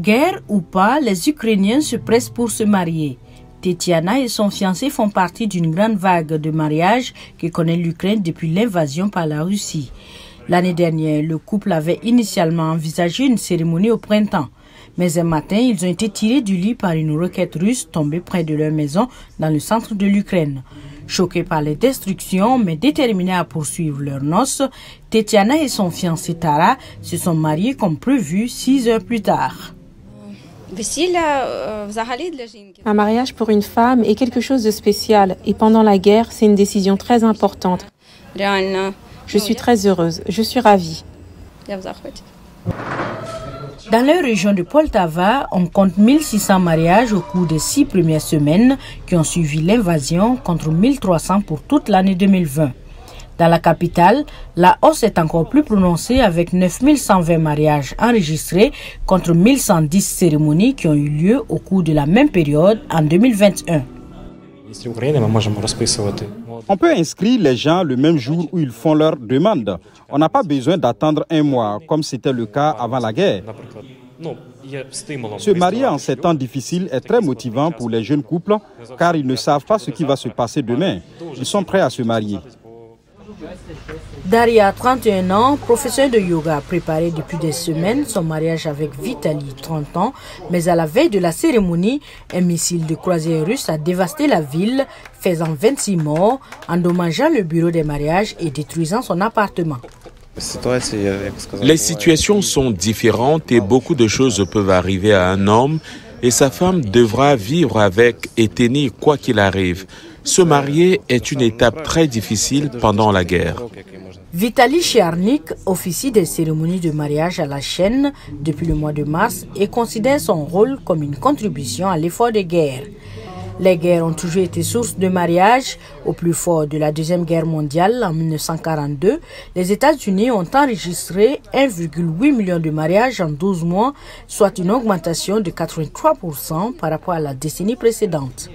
Guerre ou pas, les Ukrainiens se pressent pour se marier. Tetiana et son fiancé font partie d'une grande vague de mariages que connaît l'Ukraine depuis l'invasion par la Russie. L'année dernière, le couple avait initialement envisagé une cérémonie au printemps. Mais un matin, ils ont été tirés du lit par une roquette russe tombée près de leur maison dans le centre de l'Ukraine. Choqués par les destructions, mais déterminés à poursuivre leurs noces, Tetiana et son fiancé Tara se sont mariés comme prévu six heures plus tard. Un mariage pour une femme est quelque chose de spécial et pendant la guerre, c'est une décision très importante. Je suis très heureuse, je suis ravie. Dans la région de Poltava, on compte 1600 mariages au cours des six premières semaines qui ont suivi l'invasion contre 1300 pour toute l'année 2020. Dans la capitale, la hausse est encore plus prononcée avec 9120 mariages enregistrés contre 1110 cérémonies qui ont eu lieu au cours de la même période en 2021. On peut inscrire les gens le même jour où ils font leur demande. On n'a pas besoin d'attendre un mois, comme c'était le cas avant la guerre. Se marier en ces temps difficiles est très motivant pour les jeunes couples, car ils ne savent pas ce qui va se passer demain. Ils sont prêts à se marier. Daria, 31 ans, professeur de yoga, préparé depuis des semaines son mariage avec Vitali, 30 ans, mais à la veille de la cérémonie, un missile de croisière russe a dévasté la ville, faisant 26 morts, endommageant le bureau des mariages et détruisant son appartement. Les situations sont différentes et beaucoup de choses peuvent arriver à un homme et sa femme devra vivre avec et tenir quoi qu'il arrive. Se marier est une étape très difficile pendant la guerre. Vitaly Chiarnik officie des cérémonies de mariage à la chaîne depuis le mois de mars et considère son rôle comme une contribution à l'effort de guerre. Les guerres ont toujours été source de mariage. Au plus fort de la Deuxième Guerre mondiale, en 1942, les États-Unis ont enregistré 1,8 million de mariages en 12 mois, soit une augmentation de 83% par rapport à la décennie précédente.